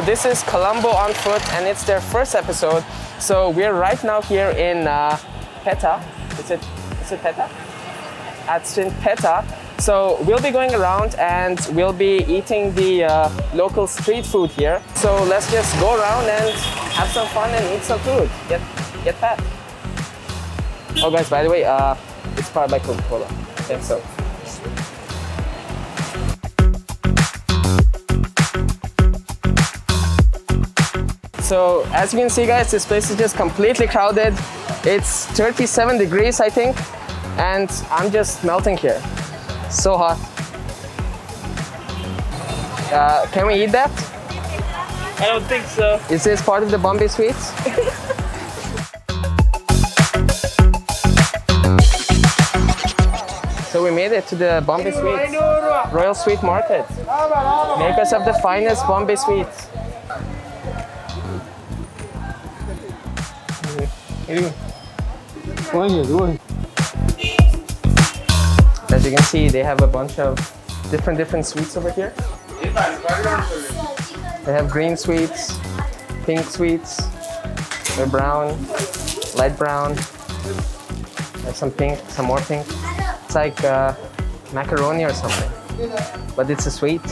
So this is Colombo on foot, and it's their first episode. So we're right now here in uh, Pettah. Is it? Is it Pettah? At St. Pettah. So we'll be going around and we'll be eating the uh, local street food here. So let's just go around and have some fun and eat some food. Get get fat. Oh guys, by the way, uh, it's powered by Coca-Cola. Okay, so. So as you can see guys, this place is just completely crowded. It's 37 degrees, I think, and I'm just melting here. So hot. Uh, can we eat that? I don't think so. Is this part of the Bombay sweets? so we made it to the Bombay Sweets, Royal Sweet Market. Makers of the finest Bombay sweets. As you can see, they have a bunch of different different sweets over here. They have green sweets, pink sweets, they're brown, light brown. There's some pink, some more pink. It's like uh, macaroni or something, but it's a sweet.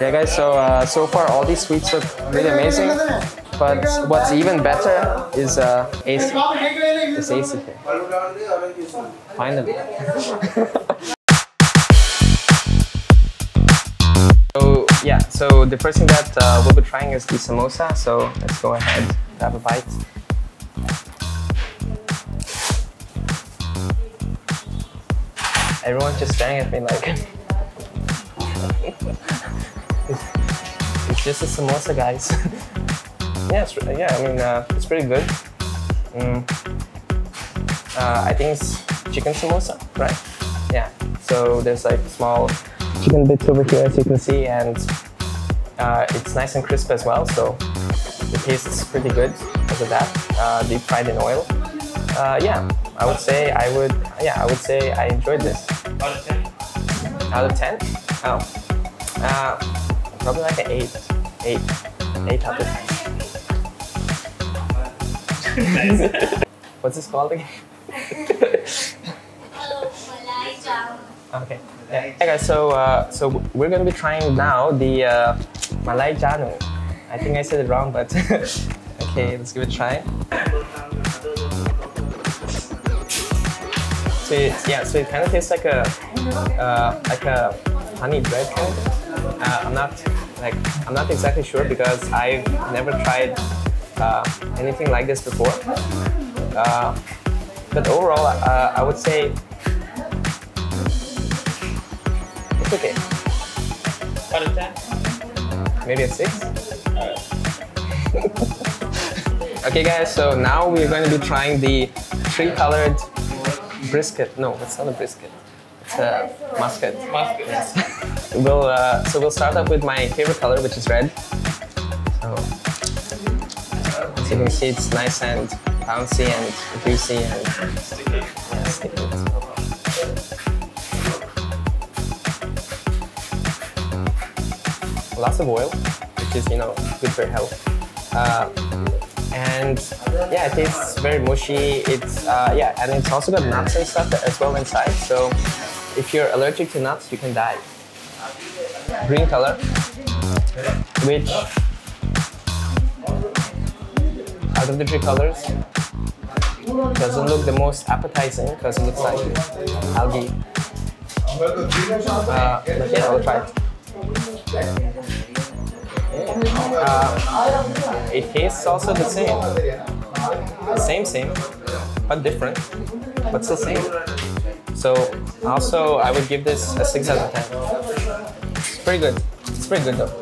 Yeah, guys. So uh, so far, all these sweets look really amazing. But what's even better is uh, AC. It's AC here. Finally. so yeah, so the first thing that uh, we'll be trying is the samosa. So let's go ahead, have a bite. Everyone's just staring at me like. it's, just a samosa, guys. yeah, yeah. I mean, uh, it's pretty good. Mm. Uh, I think it's chicken samosa, right? Yeah. So there's like small chicken bits over here, as you can see, and uh, it's nice and crisp as well. So the taste is pretty good because of that. Uh, deep fried in oil. Uh, yeah, I would say I would. Yeah, I would say I enjoyed this. Out of 10? Out of ten? Oh, uh, probably like an eight. Eight. Eight out of ten. nice. What's this called again? Okay. Yeah. Hey guys, so uh, so we're gonna be trying now the uh, Malai Janu. I think I said it wrong, but okay, let's give it a try. So it, yeah, so it kind of tastes like a uh, like a honey bread kind of. Uh, I'm not like I'm not exactly sure because I've never tried uh, anything like this before. Uh, but overall, uh, I would say it's okay. Out of 10? Maybe a six. okay, guys. So now we're going to be trying the three-colored brisket. No, it's not a brisket. Musket. Musket. Yes. we'll uh, so we'll start off with my favorite color, which is red. So as you can see, it's nice and bouncy and juicy and Sticky. yeah, sticky. Lots of oil, which is you know good for health. Uh, and yeah, it tastes very mushy. It's uh, yeah, and it's also got nuts and stuff as well inside. So if you're allergic to nuts, you can die. Green color, which out of the three colors doesn't look the most appetizing because it looks like algae. Uh, but yeah, I'll try it. Uh, it tastes also the same. Same, same, but different, but still same. So also, I would give this a 6 out of 10. It's pretty good. It's pretty good though.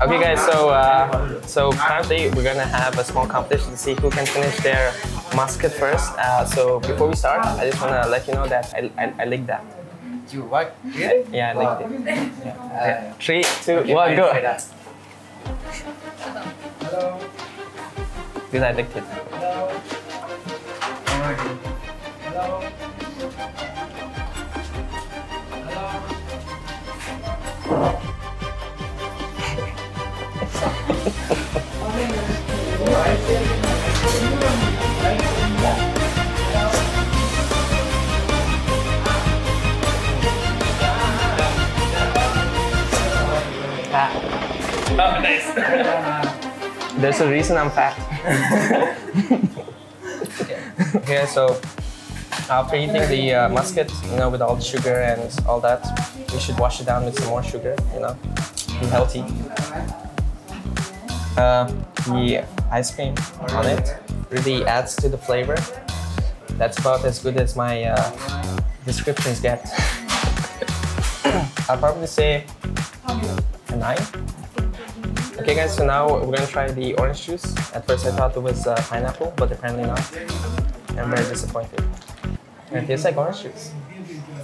Okay guys, so uh, so currently we're gonna have a small competition to see who can finish their musket first. Uh, so before we start, I just wanna let you know that I, I, I licked that. You what? Yeah, I licked it. Yeah. Okay. Three, two, one, go. Because I licked it. Ah, Oh, nice. There's a reason I'm fat. yeah, so after eating the uh, musket, you know, with all the sugar and all that, we should wash it down with some more sugar, you know, be healthy. Uh, the ice cream on it really adds to the flavor. That's about as good as my uh, descriptions get. I'll probably say a nine. Okay guys, so now we're gonna try the orange juice. At first I thought it was uh, pineapple, but apparently not. I'm very disappointed. And it tastes like orange juice.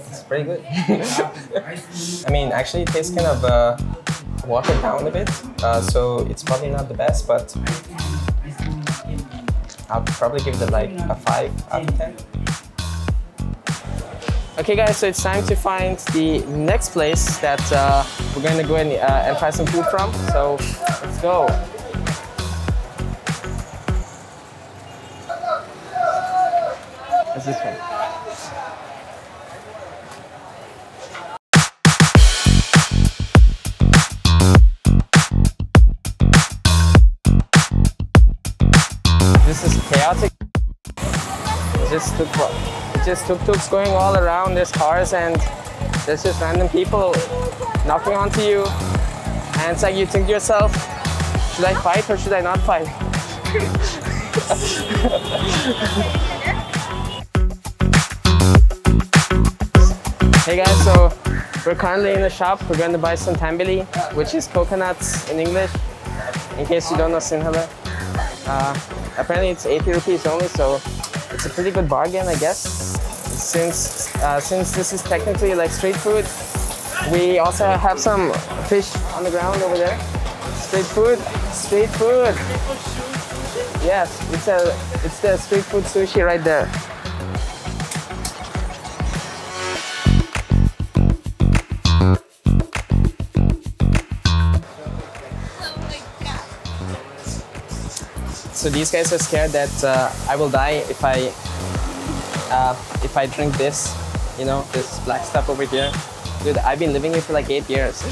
It's pretty good. I mean, actually it tastes kind of uh, watered down a bit, uh, so it's probably not the best, but I'll probably give it like a 5 out of 10. Okay guys, so it's time to find the next place that uh, we're going to go and, uh, and find some food from. So let's go. What's this one? Just took it just tuk-tuks going all around. There's cars and there's just random people knocking onto you. And it's like you think to yourself, should I fight or should I not fight? hey guys, so we're currently in a shop. We're going to buy some tambili, which is coconuts in English. In case you don't know Sinhala. Uh, apparently it's 80 rupees only, so a pretty good bargain, I guess. Since uh, since this is technically like street food, we also have some fish on the ground over there. Street food, street food. Yes, it's a it's the street food sushi right there. So these guys are scared that uh, I will die if I uh, if I drink this, you know, this black stuff over here. Dude, I've been living here for like eight years.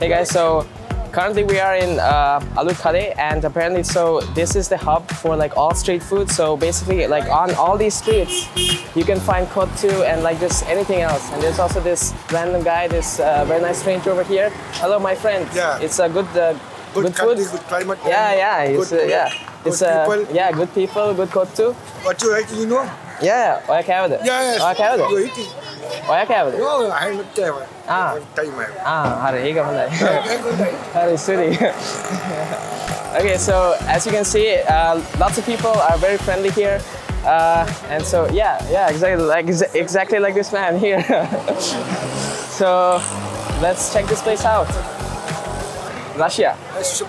hey guys, so currently we are in uh, Aluthkade and apparently so this is the hub for like all street food. So basically like on all these streets, you can find kottu and like just anything else. And there's also this random guy, this uh, very nice stranger over here. Hello, my friend. Yeah. It's a good, uh, Good, good country, food. good climate. Yeah, yeah, it's, uh, good, yeah. Good It's uh, people. yeah, good people, good kottu. What you like, you know? Yeah, oya kaya det? Yeah, yes. Oya kaya You det? eating? Oya kaya det? No, I not there. Ah. Time. Ah, har du ega med Yeah, good day. Suri? okay, so as you can see, uh, lots of people are very friendly here. Uh, and so, yeah, yeah, exactly like, exa- exactly like this man here. so, let's check this place out. Russia. That's.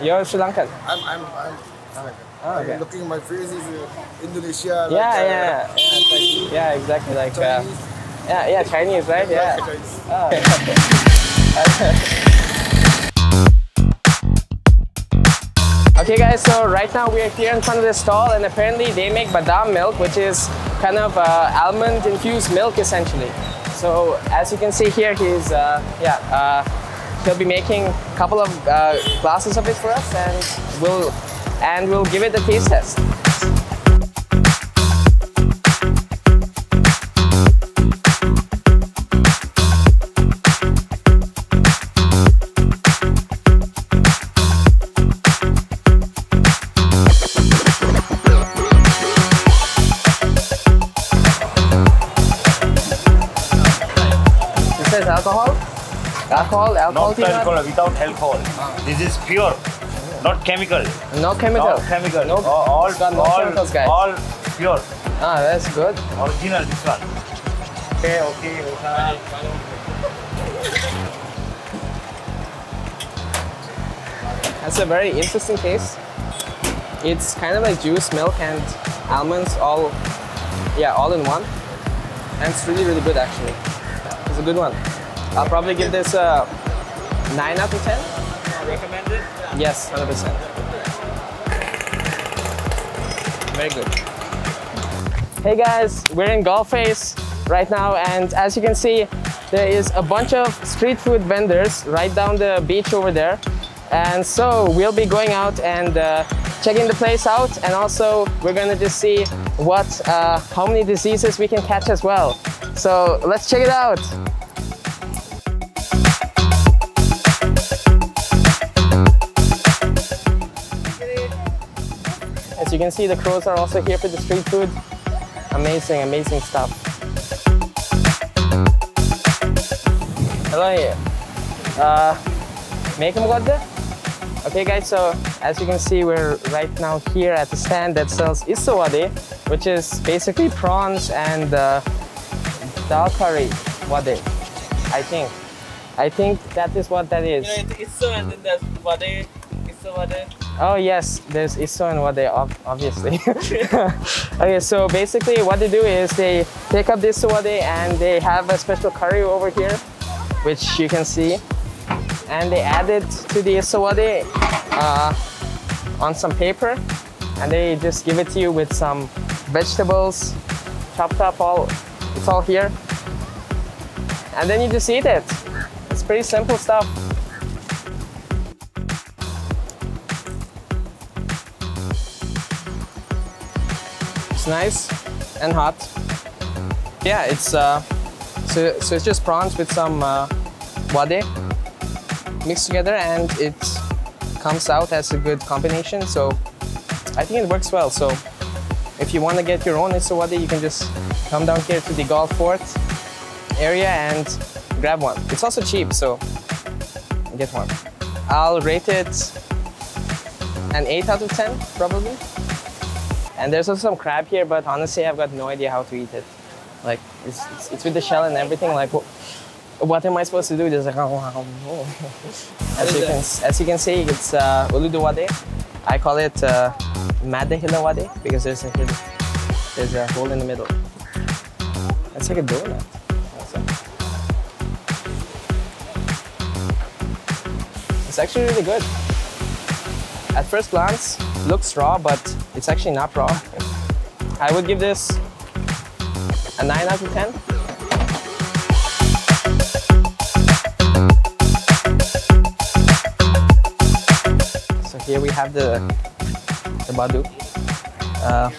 You're Sri Lankan. I'm, I'm, I'm. Oh, okay. I'm looking my face is uh, Indonesia. Yeah, like, uh, yeah, yeah, yeah, exactly like, uh, yeah, yeah, Chinese, right? Yeah. Chinese. Okay guys, so right now we are here in front of the stall and apparently they make badam milk which is kind of uh, almond infused milk essentially. So as you can see here, he's, uh, yeah, uh, he'll be making a couple of uh, glasses of it for us and we'll, and we'll give it a taste test. Alcohol, alcohol, Not alcohol, without alcohol. This is pure, not chemical. No chemical. Not chemical. No, all, all, it's got no all, chemicals, guys. all pure. Ah, that's good. Original, this one. Okay, okay, okay. That's a very interesting taste. It's kind of like juice, milk, and almonds all, yeah, all in one. And it's really, really good actually. It's a good one. I'll probably give this a Nine out of ten. Recommended? Yes, hundred percent. Very good. Hey guys, we're in Galle Face right now, and as you can see, there is a bunch of street food vendors right down the beach over there. And so we'll be going out and uh, checking the place out, and also we're gonna just see what, uh, how many diseases we can catch as well. So let's check it out. You can see, the crows are also here for the street food. Amazing, amazing stuff. Hello here. Uh? Okay guys, so as you can see, we're right now here at the stand that sells isowade, which is basically prawns and uh, dal curry wade, I think. I think that is what that is. You know, it's and then there's vade. It's so vade. Oh yes, there's Isso and Wade, ob- obviously. okay, so basically what they do is they take up this Wade and they have a special curry over here, which you can see. And they add it to the Isowade uh, on some paper and they just give it to you with some vegetables, chopped up all, it's all here. And then you just eat it. It's pretty simple stuff. Nice and hot. Yeah, it's uh, so so it's just prawns with some uh, wade mixed together, and it comes out as a good combination. So I think it works well. So if you want to get your own isowade, you can just come down here to the Golf Fort area and grab one. It's also cheap, so get one. I'll rate it an 8 out of 10, probably. And there's also some crab here, but honestly, I've got no idea how to eat it. Like, it's, it's, it's with the shell and everything. Like, what, what am I supposed to do? Just like, as you can as you can see, it's uh. I call it uh, because there's a there's a hole in the middle. It's like a donut. It's actually really good. At first glance, looks raw, but it's actually not raw. I would give this a 9 out of 10. So here we have the, the badu. Uh,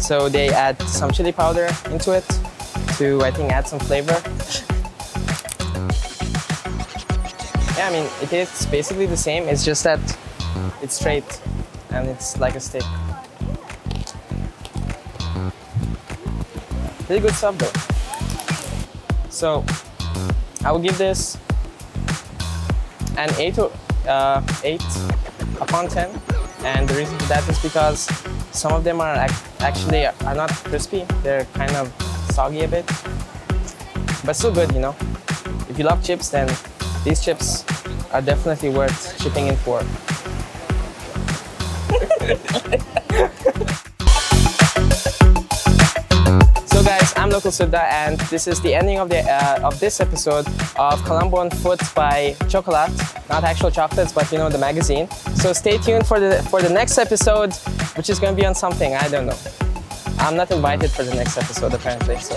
so they add some chili powder into it to, I think, add some flavor. Yeah, I mean, it is basically the same. It's just that it's straight and it's like a stick. Really good stuff though. So I will give this an 8, to, uh, 8 upon 10 and the reason for that is because some of them are ac actually are not crispy. They're kind of soggy a bit. But still good you know. If you love chips then these chips are definitely worth chipping in for So guys, I'm Local Suddha and this is the ending of the uh, of this episode of Colombo on Foot by Chokolaate. Not actual chocolates, but you know the magazine. So stay tuned for the for the next episode, which is going to be on something I don't know. I'm not invited for the next episode apparently. So